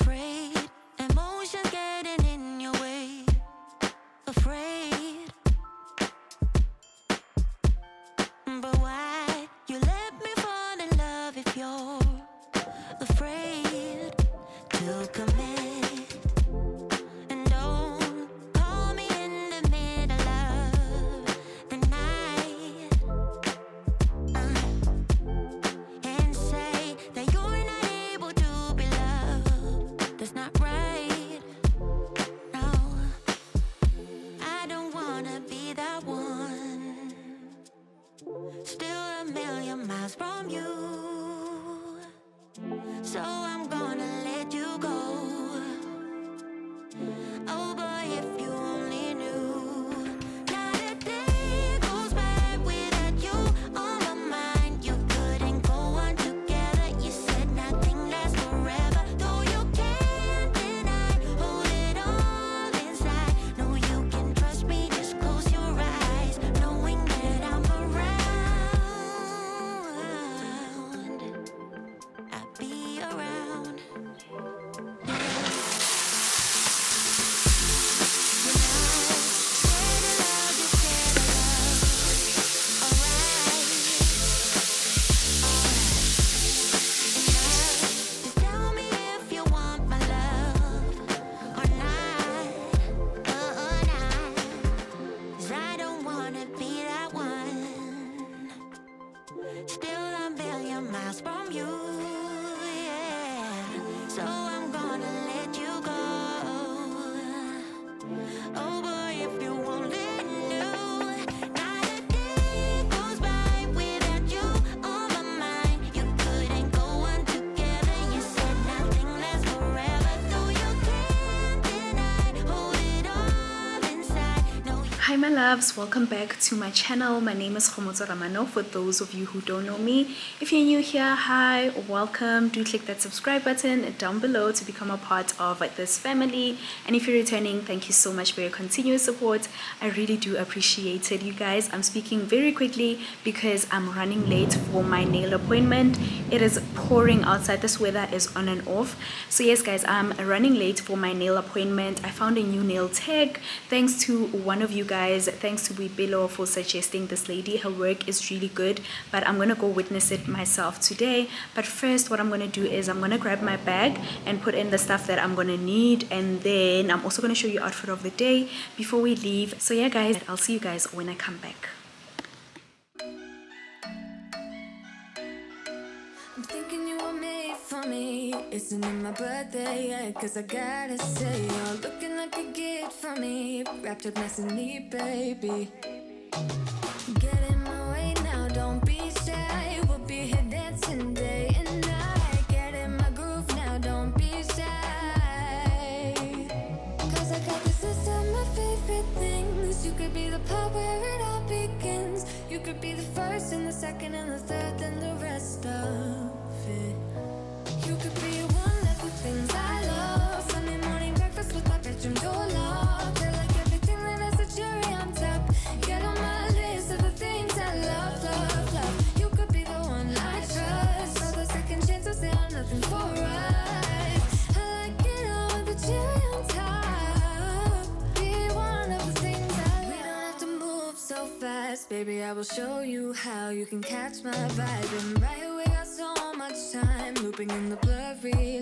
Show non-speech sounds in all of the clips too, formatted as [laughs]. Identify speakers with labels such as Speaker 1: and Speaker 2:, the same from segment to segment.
Speaker 1: afraid.
Speaker 2: Hi my loves, welcome back to my channel. My name is Kgomotso Ramano for those of you who don't know me. If you're new here, hi, welcome. Do click that subscribe button down below to become a part of this family. And if you're returning, thank you so much for your continuous support. I really do appreciate it, you guys. I'm speaking very quickly because I'm running late for my nail appointment. It is pouring outside. This weather is on and off. So yes, guys, I'm running late for my nail appointment. I found a new nail tech thanks to one of you guys. Thanks to Boipelo for suggesting this lady. Her work is really good, but I'm gonna go witness it myself today. But first, what I'm gonna do is I'm gonna grab my bag and put in the stuff that I'm gonna need, and then I'm also gonna show you outfit of the day before we leave. So yeah, guys, I'll see you guys when I come back.
Speaker 3: Me. Isn't my birthday yet? Cause I gotta say, you're looking like a gift for me. Wrapped up nice and neat, baby. Get in my way now, don't be shy. We'll be here dancing day and night. Get in my groove now, don't be shy. Cause I got this list of my favorite things. You could be the part where it all begins. You could be the first and the second and the third, then the rest of you can catch my vibe. And right we got so much time, looping in the blurry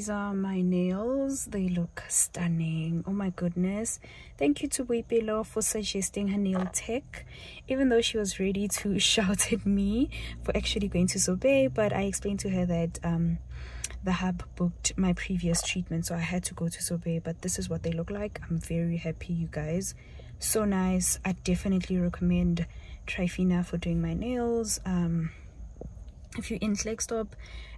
Speaker 2: these are my nails. They look stunning. Oh my goodness. Thank you to Boipelo for suggesting her nail tech. Even though she was ready to [laughs] shout at me for actually going to Sobe but I explained to her that um the hub booked my previous treatment so I had to go to Sobe but this is what they look like. I'm very happy you guys. So nice. I definitely recommend Trifina for doing my nails. Um if you're in Klerksdorp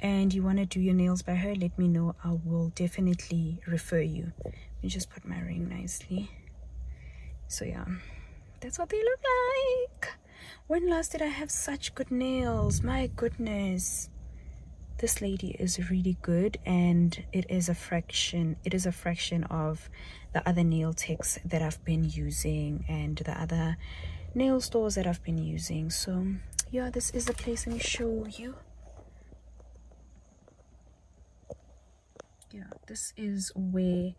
Speaker 2: and you want to do your nails by her let me know. I will definitely refer you. Let me just put my ring nicely. So yeah. That's what they look like. When last did i have such good nails? My goodness. This lady is really good and it is a fraction it is a fraction of the other nail techs that i've been using and the other nail stores that i've been using. So yeah this is the place. Let me show you yeah this is where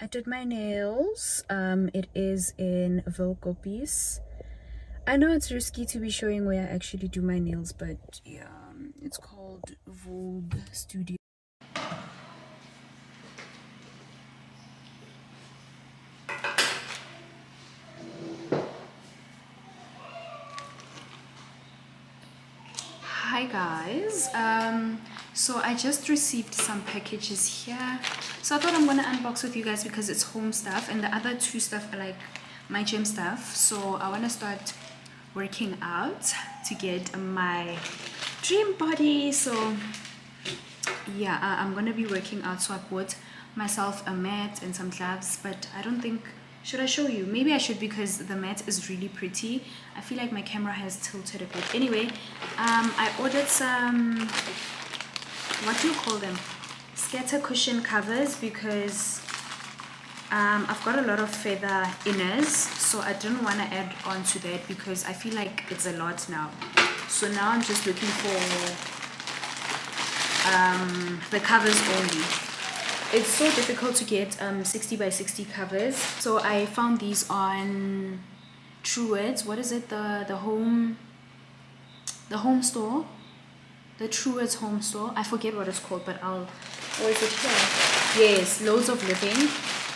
Speaker 2: i did my nails um it is in Wilkoppies. i know it's risky to be showing where i actually do my nails but yeah it's called vogue studio guys. Um so i just received some packages here. So i thought i'm gonna unbox with you guys because it's home stuff and the other two stuff are like my gym stuff. So i want to start working out to get my dream body. So yeah I, i'm gonna be working out. So i bought myself a mat and some gloves but i don't think should I show you? Maybe I should because the mat is really pretty. I feel like my camera has tilted a bit. Anyway, um, I ordered some, what do you call them? Scatter cushion covers because um, I've got a lot of feather inners. So I didn't want to add on to that because I feel like it's a lot now. So now I'm just looking for um, the covers only it's so difficult to get um 60 by 60 covers. So i found these on Truworths. What is it? The the home the home store? The Truworths home store. I forget what it's called but i'll or is it here yes loads of living.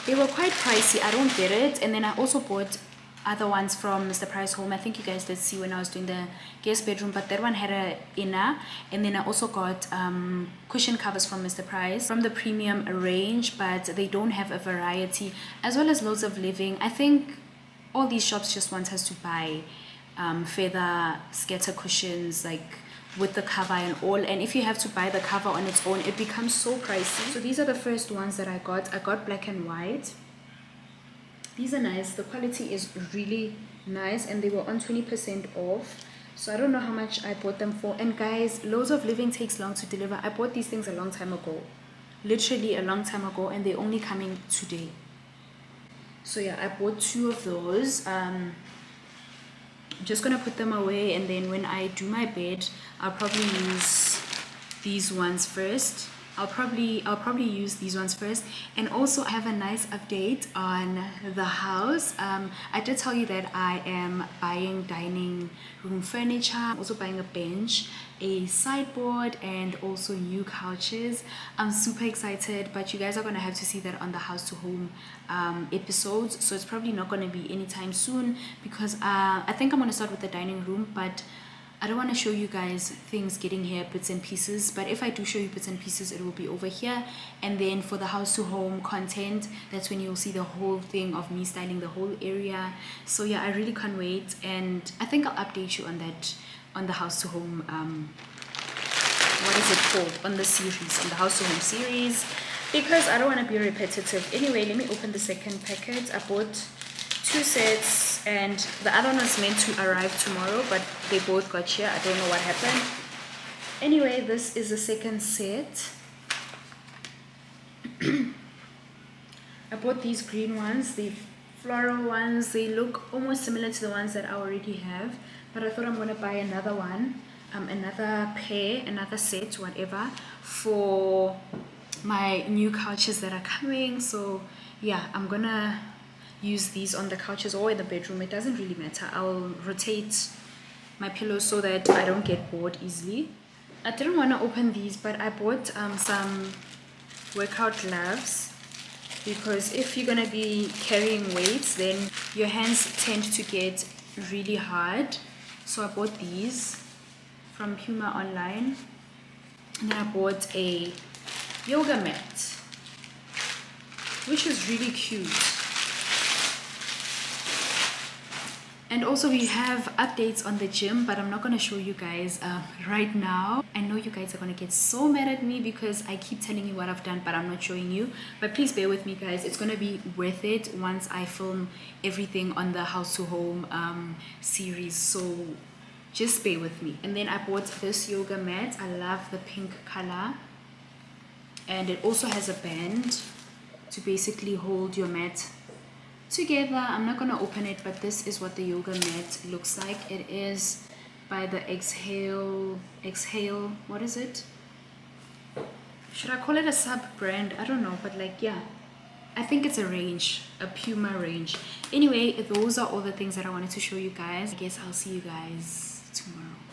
Speaker 2: They were quite pricey. I don't get it. And then i also bought other ones from Mr. Price Home. I think you guys did see when I was doing the guest bedroom, but that one had a inner. And then I also got um, cushion covers from Mr. Price from the premium range, but they don't have a variety, as well as loads of living. I think all these shops just want us to buy um, feather scatter cushions, like with the cover and all and if you have to buy the cover on its own it becomes so pricey so these are the first ones that i got i got black and white these are nice. The quality is really nice and they were on 20% off. So I don't know how much I bought them for. And guys loads of living takes long to deliver. I bought these things a long time ago. Literally a long time ago and they're only coming today. So yeah I bought two of those. Um, I'm just gonna put them away and then when I do my bed I'll probably use these ones first I'll probably I'll probably use these ones first. And also I have a nice update on the house. Um, I did tell you that I am buying dining room furniture. I'm also buying a bench a sideboard and also new couches. I'm super excited but you guys are gonna have to see that on the house to home um, episodes. So it's probably not gonna be anytime soon because uh, I think I'm gonna start with the dining room but I don't want to show you guys things getting here bits and pieces but if I do show you bits and pieces it will be over here. And then for the house to home content that's when you'll see the whole thing of me styling the whole area. So yeah I really can't wait and I think I'll update you on that on the house to home um, what is it called? On the series on the house to home series. Because I don't want to be repetitive. Anyway let me open the second packet I bought two sets and the other one was meant to arrive tomorrow but they both got here. I don't know what happened. Anyway this is the second set. [clears throat] I bought these green ones the floral ones. They look almost similar to the ones that i already have but i thought i'm to buy another one um another pair another set whatever for my new couches that are coming. So yeah i'm gonna use these on the couches or in the bedroom. It doesn't really matter. I'll rotate my pillows so that I don't get bored easily. I didn't want to open these but I bought um, some
Speaker 4: workout gloves because if you're gonna be carrying weights then your hands tend to get really hard. So I bought these from Puma online. And then I bought a yoga mat which is really cute and also we have updates on the gym but i'm not to show you guys uh, right now. I know you guys are to get so mad at me because i keep telling you what i've done but i'm not showing you. But please bear with me guys. It's to be worth it once i film everything on the house to home um, series. So just bear with me. And then i bought this yoga mat. I love the pink color. And it also has a band to basically hold your mat together. I'm not going to open it but this is what the yoga mat looks like. It is by the exhale exhale what is it? Should i call it a sub brand? I don't know but like yeah. I think it's a range a puma range. Anyway those are all the things that i wanted to show you guys. I guess i'll see you guys tomorrow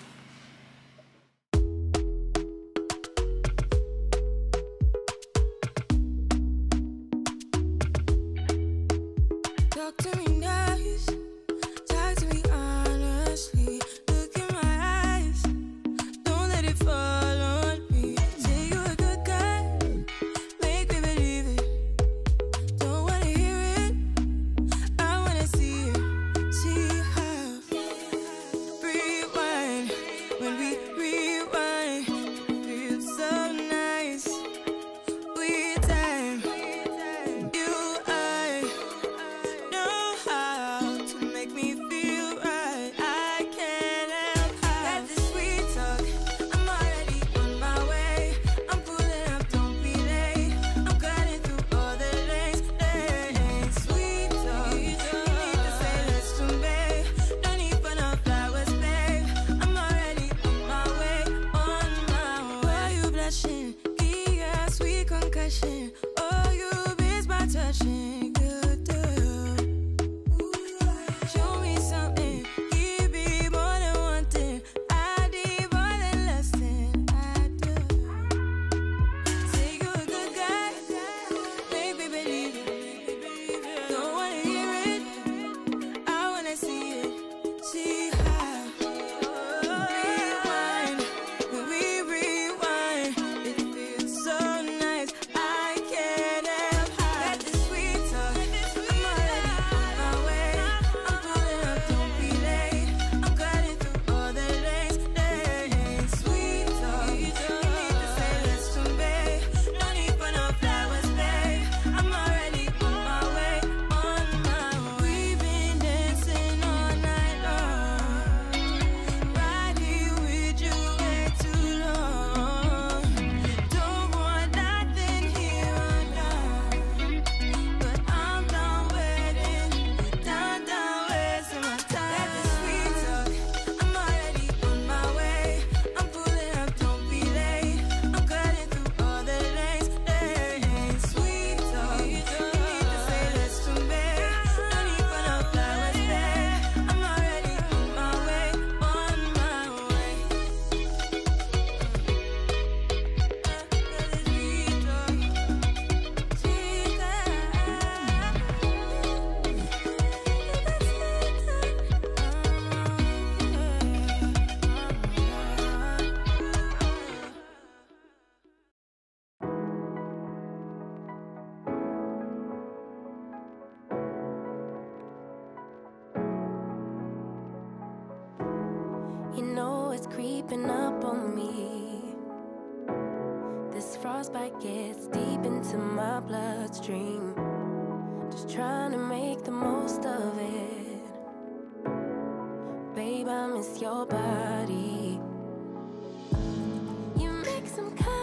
Speaker 5: gets deep into my bloodstream. Just trying to make the most of it. Babe, I miss your body. You make some kind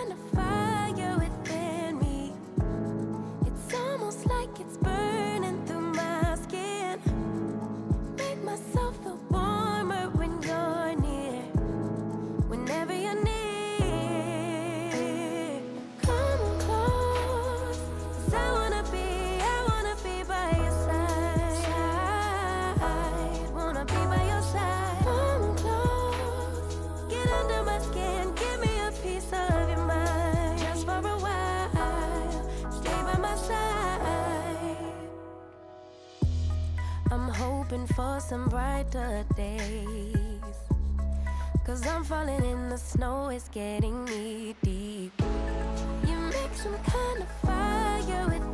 Speaker 5: hoping for some brighter days. Cause I'm falling in the snow, it's getting me deep. You make some kind of fire within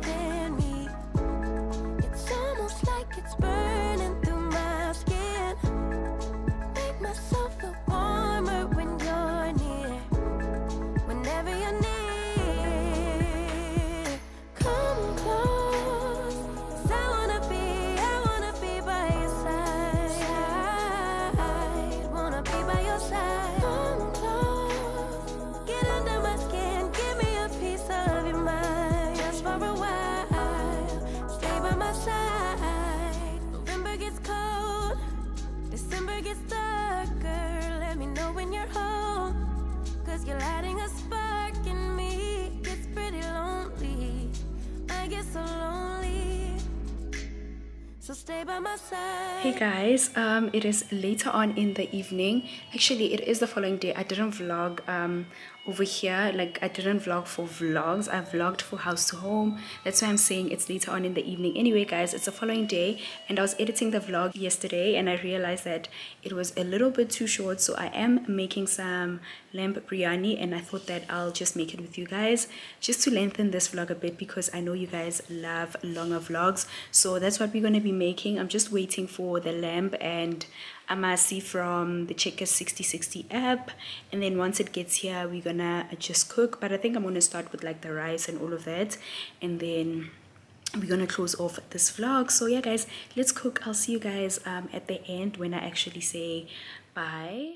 Speaker 2: Hey guys, um, it is later on in the evening. Actually, it is the following day. I didn't vlog um over here. Like I didn't vlog for vlogs. I vlogged for house to home. That's why I'm saying it's later on in the evening. Anyway, guys, it's the following day, and I was editing the vlog yesterday, and I realized that it was a little bit too short. So I am making some lamb biryani, and I thought that I'll just make it with you guys, just to lengthen this vlog a bit because I know you guys love longer vlogs. So that's what we're gonna be making. I'm just waiting for the lamb and amasi from the Checkers 6060 app, and then once it gets here, we're gonna just cook. But I think I'm gonna start with like the rice and all of that, and then we're gonna close off this vlog so yeah guys let's cook i'll see you guys um, at the end when i actually say bye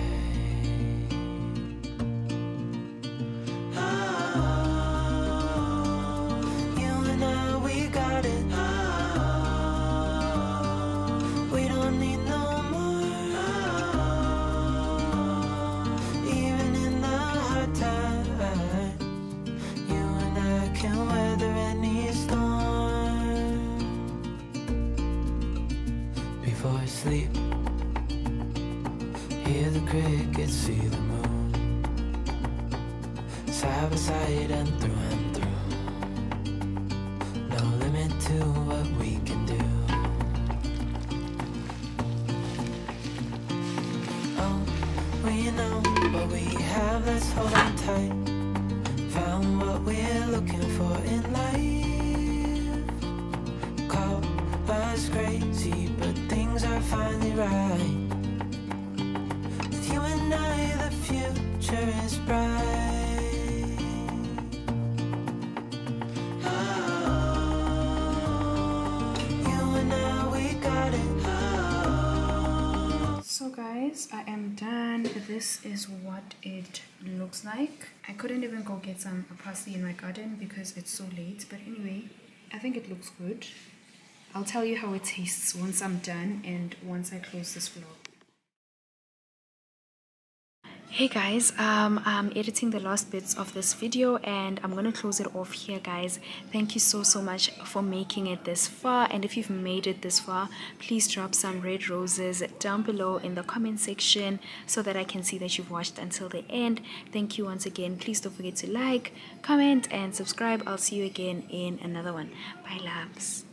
Speaker 2: This is what it looks like. I couldn't even go get some parsley in my garden because it's so late. But anyway, I think it looks good. I'll tell you how it tastes once I'm done and once I close this vlog. Hey guys, um, I'm editing the last bits of this video and I'm gonna close it off here guys. Thank you so so much for making it this far and if you've made it this far, please drop some red roses down below in the comment section so that I can see that you've watched until the end. Thank you once again. Please don't forget to like, comment and subscribe. I'll see you again in another one. Bye loves.